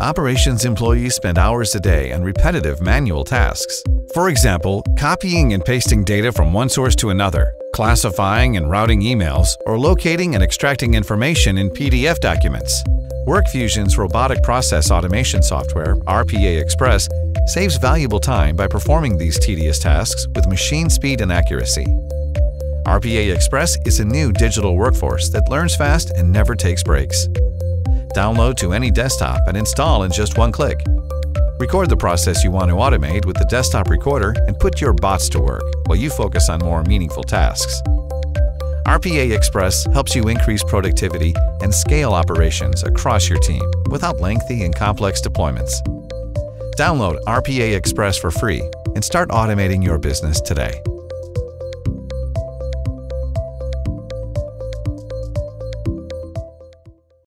operations employees spend hours a day on repetitive manual tasks. For example, copying and pasting data from one source to another, classifying and routing emails, or locating and extracting information in PDF documents. WorkFusion's robotic process automation software, RPA Express, saves valuable time by performing these tedious tasks with machine speed and accuracy. RPA Express is a new digital workforce that learns fast and never takes breaks. Download to any desktop and install in just one click. Record the process you want to automate with the desktop recorder and put your bots to work while you focus on more meaningful tasks. RPA Express helps you increase productivity and scale operations across your team without lengthy and complex deployments. Download RPA Express for free and start automating your business today.